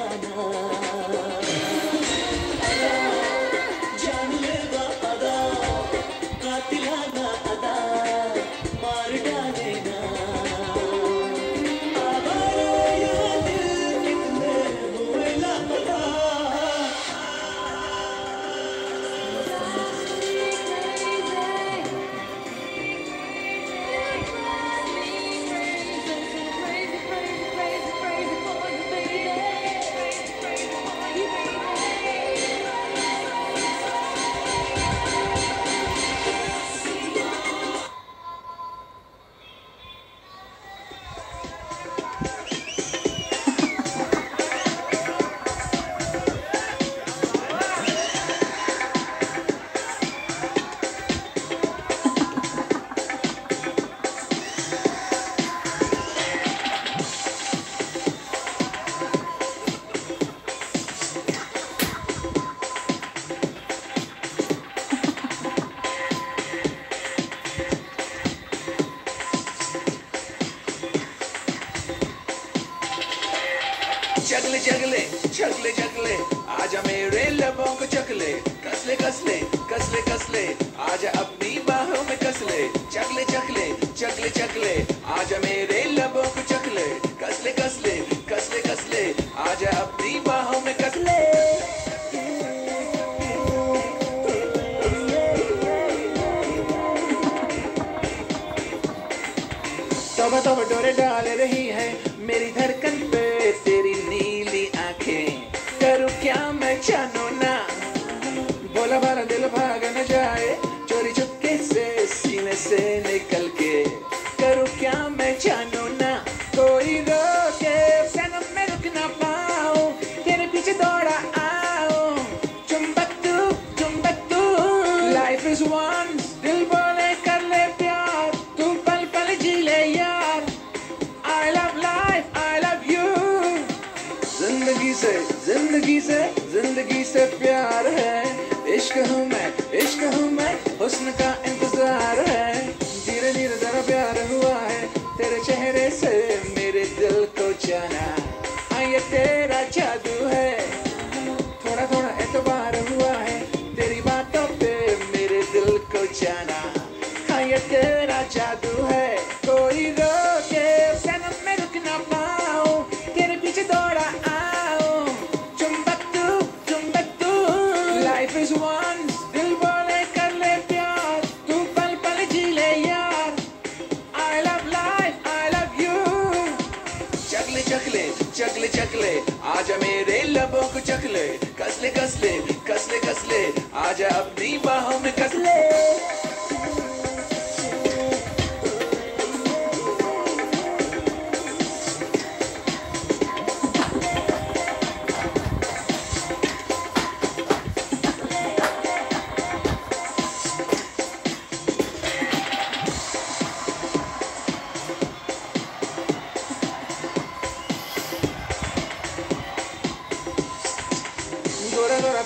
Oh, चगले चगले चगले चगले आजा मेरे लबों को चकले। कसले कसले कसले कसले। आजा अपनी बाहों में कसले। चकले चकले चकले चकले। आजा मेरे लबों को चकले। कसले कसले कसले कसले। आजा अपनी बाहों में कसले। तब तब डोरे डाल। क्या मैं जानो इश्क हूँ मैं, इश्क हूँ मैं, हुस्न का इंतज़ार है। धीरे धीरे जरा प्यार हुआ है, तेरे चेहरे से मेरे दिल को जाना। हाँ ये तेरा जादू है। चकले चकले। आज मेरे लबों को चकले। कसले कसले कसले कसले। आज अपनी बाहों में कसले।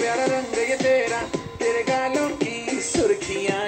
प्यारा रंग ये तेरा तेरे गालों की सुर्खियाँ